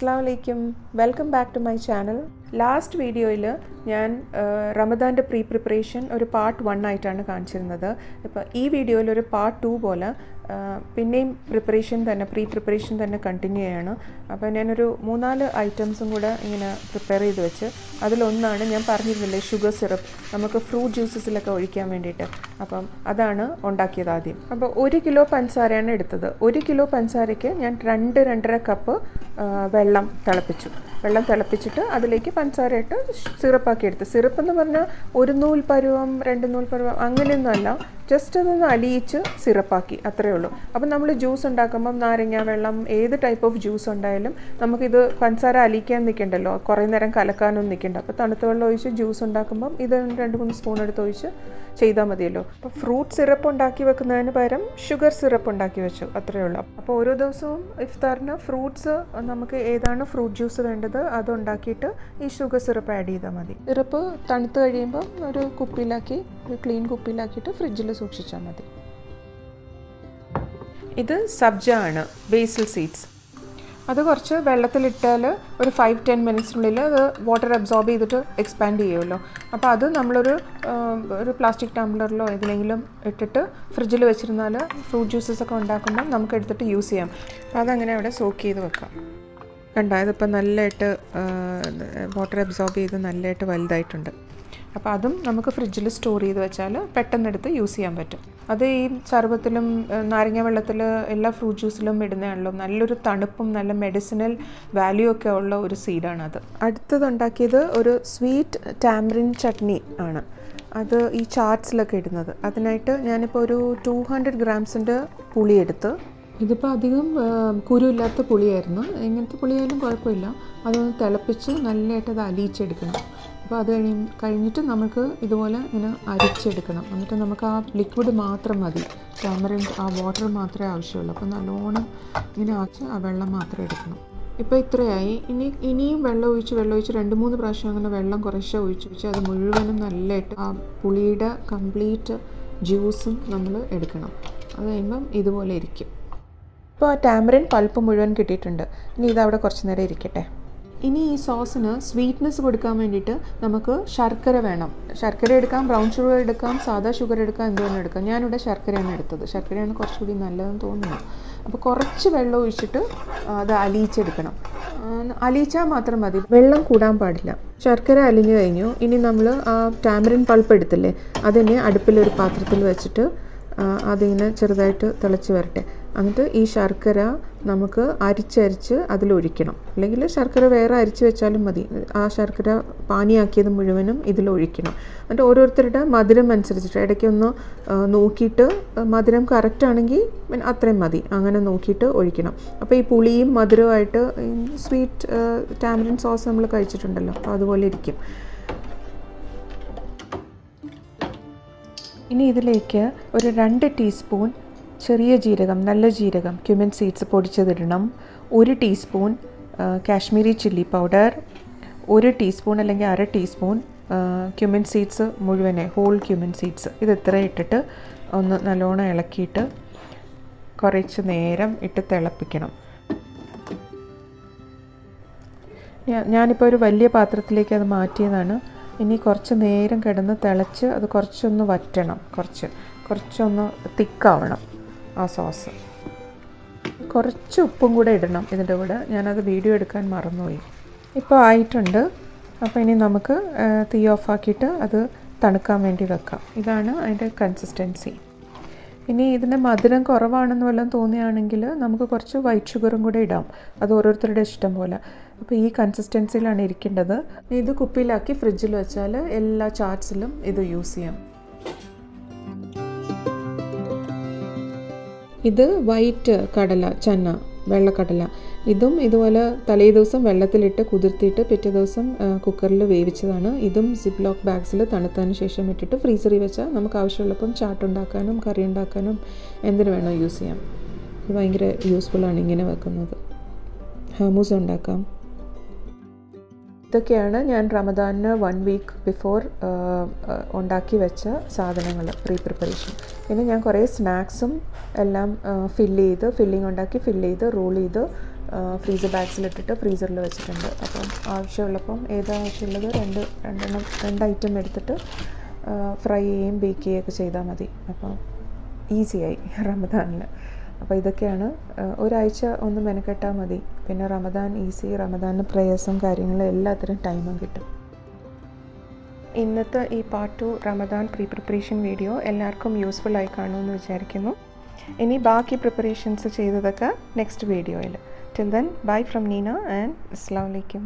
അസ്സാം വലൈക്കും welcome back to my channel last വീഡിയോയിൽ ഞാൻ റമദാന്റെ പ്രീ പ്രിപ്പറേഷൻ ഒരു പാർട്ട് വൺ ആയിട്ടാണ് കാണിച്ചിരുന്നത്. ഇപ്പോൾ ഈ വീഡിയോയിൽ ഒരു പാർട്ട് ടു പോലെ പിന്നെയും പ്രിപ്പറേഷൻ തന്നെ പ്രീ പ്രിപ്പറേഷൻ തന്നെ കണ്ടിന്യൂ ചെയ്യാണ്. അപ്പോൾ ഞാനൊരു മൂന്നാൽ ഐറ്റംസും കൂടെ ഇങ്ങനെ പ്രിപ്പയർ ചെയ്ത് വെച്ച് അതിലൊന്നാണ് ഞാൻ പറഞ്ഞിരുന്നില്ലേ ഷുഗർ സിറപ്പ് നമുക്ക് ഫ്രൂട്ട് ജ്യൂസസിലൊക്കെ ഒഴിക്കാൻ വേണ്ടിയിട്ട്. അപ്പം അതാണ് ഉണ്ടാക്കിയത് ആദ്യം. അപ്പോൾ ഒരു കിലോ പഞ്ചസാരയാണ് എടുത്തത്. ഒരു കിലോ പഞ്ചസാരയ്ക്ക് ഞാൻ രണ്ട് രണ്ടര കപ്പ് വെള്ളം തിളപ്പിച്ചു. വെള്ളം തിളപ്പിച്ചിട്ട് അതിലേക്ക് പഞ്ചസാര ഇട്ട് സിറപ്പാക്കി എടുത്ത്. സിറപ്പ് എന്ന് പറഞ്ഞാൽ ഒരു നൂൽ പരുവം രണ്ട് നൂൽ പരുവം അങ്ങനെയൊന്നുമല്ല. ജസ്റ്റ് അതൊന്ന് അലിയിച്ച് സിറപ്പാക്കി അത്രയേ ഉള്ളൂ. അപ്പം നമ്മൾ ജ്യൂസ് ഉണ്ടാക്കുമ്പം നാരങ്ങ വെള്ളം ഏത് ടൈപ്പ് ഓഫ് ജ്യൂസ് ഉണ്ടായാലും നമുക്കിത് പഞ്ചസാര അലിയിക്കാൻ നിൽക്കണ്ടല്ലോ കുറേ നേരം കലക്കാനൊന്നും നിൽക്കണ്ട അപ്പോൾ തണുത്ത വെള്ളം ഒഴിച്ച് ജ്യൂസ് ഉണ്ടാക്കുമ്പം ഇത് രണ്ട് മൂന്ന് സ്പൂൺ എടുത്ത് ഒഴിച്ച് ചെയ്താൽ മതിയല്ലോ. അപ്പോൾ ഫ്രൂട്ട് സിറപ്പ് ഉണ്ടാക്കി വെക്കുന്നതിന് പകരം ഷുഗർ സിറപ്പ് ഉണ്ടാക്കി വെച്ചു അത്രയേ ഉള്ളൂ. അപ്പോൾ ഓരോ ദിവസവും ഇഫ്താറിന് ഫ്രൂട്ട്സ് നമുക്ക് ഏതാണ് ഫ്രൂട്ട് ജ്യൂസ് വേണ്ടത് അത് ഉണ്ടാക്കിയിട്ട് ഈ ഷുഗർ സിറപ്പ് ആഡ് ചെയ്താൽ മതി. സിറപ്പ് തണുത്ത് കഴിയുമ്പം ഒരു കുപ്പിയിലാക്കി ക്ലീൻ കുപ്പിയിലാക്കിയിട്ട് ഫ്രിഡ്ജിൽ സൂക്ഷിച്ചാൽ മതി. ഇത് സബ്ജ ആണ് ബേസിൽ സീഡ്സ് അത് കുറച്ച് വെള്ളത്തിലിട്ടാൽ ഒരു ഫൈവ് ടെൻ മിനിറ്റ്സിനുള്ളിൽ അത് വാട്ടർ അബ്സോർബ് ചെയ്തിട്ട് എക്സ്പാൻഡ് ചെയ്യുമല്ലോ. അപ്പോൾ അത് നമ്മളൊരു ഒരു പ്ലാസ്റ്റിക് ടംബ്ലറിലോ ഏതിലെങ്കിലും ഇട്ടിട്ട് ഫ്രിഡ്ജിൽ വെച്ചിരുന്നാൽ ഫ്രൂട്ട് ജ്യൂസസ് ഒക്കെ ഉണ്ടാക്കുമ്പോൾ നമുക്ക് എടുത്തിട്ട് യൂസ് ചെയ്യാം. അപ്പോൾ അതങ്ങനെ അവിടെ സോക്ക് ചെയ്ത് വെക്കാം. കണ്ടോ? ഇതിപ്പോൾ നല്ലതായിട്ട് വാട്ടർ അബ്സോർബ് ചെയ്ത് നല്ലതായിട്ട് വലുതായിട്ടുണ്ട്. അപ്പോൾ അതും നമുക്ക് ഫ്രിഡ്ജിൽ സ്റ്റോർ ചെയ്ത് വെച്ചാൽ പെട്ടെന്ന് എടുത്ത് യൂസ് ചെയ്യാൻ പറ്റും. അത് ഈ ചർവത്തിലും നാരങ്ങ വെള്ളത്തിൽ എല്ലാ ഫ്രൂട്ട് ജ്യൂസിലും ഇടുന്നതാണല്ലോ. നല്ലൊരു തണുപ്പും നല്ല മെഡിസിനൽ വാല്യൂ ഒക്കെ ഉള്ള ഒരു സീഡാണ് അത്. അടുത്തത് ഉണ്ടാക്കിയത് ഒരു സ്വീറ്റ് ടാമറിൻ ചട്നി ആണ്. അത് ഈ ചാർട്ട്സിലൊക്കെ ഇടുന്നത്. അതിനായിട്ട് ഞാനിപ്പോൾ ഒരു ടു ഹൺഡ്രഡ് ഗ്രാംസിന്റെ പുളി എടുത്ത് ഇതിപ്പോൾ അധികം കുരുവില്ലാത്ത പുളിയായിരുന്നു. എങ്ങനത്തെ പുളിയായാലും കുഴപ്പമില്ല. അതൊന്ന് തിളപ്പിച്ച് നല്ലതായിട്ട് അത് അലിയിച്ചെടുക്കണം. അപ്പോൾ അത് കഴി കഴിഞ്ഞിട്ട് നമുക്ക് ഇതുപോലെ ഇങ്ങനെ അരിച്ചെടുക്കണം. എന്നിട്ട് നമുക്ക് ആ ലിക്വിഡ് മാത്രം മതി. ടാമറിൻ ആ വാട്ടർ മാത്രമേ ആവശ്യമുള്ളൂ. അപ്പോൾ നല്ലോണം ഇങ്ങനെ ആച്ച് ആ വെള്ളം മാത്രം എടുക്കണം. ഇപ്പോൾ ഇത്രയായി. ഇനി ഇനിയും വെള്ളം ഒഴിച്ച് വെള്ളം ഒഴിച്ച് രണ്ട് മൂന്ന് പ്രാവശ്യം അങ്ങനെ വെള്ളം കുറേശ്ശെ ഒഴിച്ച് ഒഴിച്ച് അത് മുഴുവനും നല്ലതായിട്ട് ആ പുളിയുടെ കംപ്ലീറ്റ് ജ്യൂസും നമ്മൾ എടുക്കണം. അത് കഴിയുമ്പം ഇതുപോലെ ഇരിക്കും. ഇപ്പോൾ ആ ടാമറിൻ പൾപ്പ് മുഴുവൻ കിട്ടിയിട്ടുണ്ട്. ഇനി ഇതവിടെ കുറച്ച് നേരം ഇരിക്കട്ടെ. ഇനി ഈ സോസിന് സ്വീറ്റ്നെസ് കൊടുക്കാൻ വേണ്ടിയിട്ട് നമുക്ക് ശർക്കര വേണം. ശർക്കര എടുക്കാം ബ്രൗൺ ഷുഗർ എടുക്കാം സാധാ ഷുഗർ എടുക്കാം എന്ത് എടുക്കാം. ഞാനിവിടെ ശർക്കരയാണ് എടുത്തത്. ശർക്കരയാണ് കുറച്ചുകൂടി നല്ലതെന്ന് തോന്നുന്നു. അപ്പോൾ കുറച്ച് വെള്ളം ഒഴിച്ചിട്ട് അത് അലിയിച്ചെടുക്കണം അലിയിച്ചാൽ മാത്രം മതി. വെള്ളം കൂടാൻ പാടില്ല. ശർക്കര അലിഞ്ഞു കഴിഞ്ഞു. ഇനി നമ്മൾ ആ ടാമറിൻ പൾപ്പ് എടുത്തില്ലേ അതിനെ അടുപ്പിലൊരു പാത്രത്തിൽ വെച്ചിട്ട് അതിങ്ങനെ ചെറുതായിട്ട് തിളച്ച് വരട്ടെ. എന്നിട്ട് ഈ ശർക്കര നമുക്ക് അരിച്ചരിച്ച് അതിലൊഴിക്കണം. അല്ലെങ്കിൽ ശർക്കര വേറെ അരിച്ച് വെച്ചാലും മതി. ആ ശർക്കര പാനിയാക്കിയത് മുഴുവനും ഇതിലൊഴിക്കണം. എന്നിട്ട് ഓരോരുത്തരുടെ മധുരം അനുസരിച്ചിട്ട് ഇടയ്ക്കൊന്ന് നോക്കിയിട്ട് മധുരം കറക്റ്റ് ആണെങ്കിൽ അത്രയും മതി. അങ്ങനെ നോക്കിയിട്ട് ഒഴിക്കണം. അപ്പോൾ ഈ പുളിയും മധുരമായിട്ട് സ്വീറ്റ് ടാമറിൻ സോസ് നമ്മൾ കഴിച്ചിട്ടുണ്ടല്ലോ. അപ്പോൾ അതുപോലെ ഇരിക്കും. ഇനി ഇതിലേക്ക് ഒരു രണ്ട് ടീസ്പൂൺ ചെറിയ ജീരകം നല്ല ജീരകം ക്യുമിൻ സീഡ്സ് പൊടിച്ചതിടണം. ഒരു ടീസ്പൂൺ കാശ്മീരി ചില്ലി പൗഡർ ഒരു ടീസ്പൂൺ അല്ലെങ്കിൽ അര ടീസ്പൂൺ ക്യുമിൻ സീഡ്സ് മുഴുവനെ ഹോൾ ക്യുമിൻ സീഡ്സ് ഇത് ഇത്ര ഇട്ടിട്ട് ഒന്ന് നല്ലോണം ഇളക്കിയിട്ട് കുറച്ച് നേരം ഇട്ട് തിളപ്പിക്കണം. ഞാനിപ്പോൾ ഒരു വലിയ പാത്രത്തിലേക്ക് അത് മാറ്റിയതാണ്. ഇനി കുറച്ച് നേരം കിടന്ന് തിളച്ച് അത് കുറച്ചൊന്ന് വറ്റണം. കുറച്ച് കുറച്ചൊന്ന് തിക്കാവണം. ആ സോസ്. കുറച്ച് ഉപ്പും കൂടെ ഇടണം ഇതിന്റെ കൂടെ. ഞാനത് വീഡിയോ എടുക്കാൻ മറന്നുപോയി. ഇപ്പോൾ ആയിട്ടുണ്ട്. അപ്പോൾ ഇനി നമുക്ക് തീ ഓഫാക്കിയിട്ട് അത് തണുക്കാൻ വേണ്ടി വെക്കാം. ഇതാണ് അതിന്റെ കൺസിസ്റ്റൻസി ഇനി ഇതിന്റെ മധുരം കുറവാണെന്ന് വല്ലതും തോന്നുകയാണെങ്കിൽ നമുക്ക് കുറച്ച് വൈറ്റ് ഷുഗറും കൂടെ ഇടാം. അത് ഓരോരുത്തരുടെ ഇഷ്ടം പോലെ. അപ്പോൾ ഈ കൺസിസ്റ്റൻസിയിലാണ് ഇരിക്കേണ്ടത്. ഇത് കുപ്പിയിലാക്കി ഫ്രിഡ്ജിൽ വെച്ചാൽ എല്ലാ ചാർട്ട്സിലും ഇത് യൂസ് ചെയ്യാം. ഇത് വൈറ്റ് കടല ചന്ന വെള്ളക്കടല. ഇതും ഇതുപോലെ തലേ ദിവസം വെള്ളത്തിലിട്ട് കുതിർത്തിയിട്ട് പിറ്റേ ദിവസം കുക്കറിൽ വേവിച്ചതാണ്. ഇതും സിപ്പ് ലോക്ക് ബാഗ്സിൽ തണുത്തതിന് ശേഷം ഇട്ടിട്ട് ഫ്രീസറിൽ വെച്ചാൽ നമുക്ക് ആവശ്യമുള്ളപ്പം ചാട്ടുണ്ടാക്കാനും കറി ഉണ്ടാക്കാനും എന്തിനു വേണോ യൂസ് ചെയ്യാം. ഇത് ഭയങ്കര യൂസ്ഫുള്ളാണ് ഇങ്ങനെ വെക്കുന്നത്. ഹമൂസ് ഉണ്ടാക്കാം. ഇതൊക്കെയാണ് ഞാൻ റമദാനിന് വൺ വീക്ക് ബിഫോർ ഉണ്ടാക്കി വെച്ച സാധനങ്ങൾ പ്രീ പ്രിപ്പറേഷൻ പിന്നെ ഞാൻ കുറേ സ്നാക്സും എല്ലാം ഫില്ല് ചെയ്ത് ഫില്ലിംഗ് ഉണ്ടാക്കി ഫില്ല് ചെയ്ത് റോൾ ചെയ്ത് ഫ്രീസർ ബാഗ്സിലിട്ടിട്ട് ഫ്രീസറിൽ വെച്ചിട്ടുണ്ട്. അപ്പം ആവശ്യമുള്ളപ്പം ഏതാ ആവശ്യമുള്ളത് രണ്ട് രണ്ടെണ്ണം രണ്ട് ഐറ്റം എടുത്തിട്ട് ഫ്രൈ ചെയ്യുകയും ബേക്ക് ചെയ്യുകയൊക്കെ ചെയ്താൽ മതി. അപ്പം ഈസിയായി റമദാനിൽ അപ്പോൾ ഇതൊക്കെയാണ്. ഒരാഴ്ച ഒന്ന് മെനക്കെട്ടാൽ മതി. പിന്നെ റമദാൻ ഈസി റമദാനിന് പ്രയാസം കാര്യങ്ങൾ എല്ലാത്തിനും ടൈമും കിട്ടും. ഇന്നത്തെ ഈ part two Ramadan pre preparation video എല്ലാവർക്കും യൂസ്ഫുൾ ആയി കാണുമെന്ന് വിചാരിക്കുന്നു. ഇനി ബാക്കി പ്രിപ്പറേഷൻസ് ചെയ്തതൊക്കെ നെക്സ്റ്റ് വീഡിയോയിൽ till then bye from Neena and അസ്സാം വലൈക്കും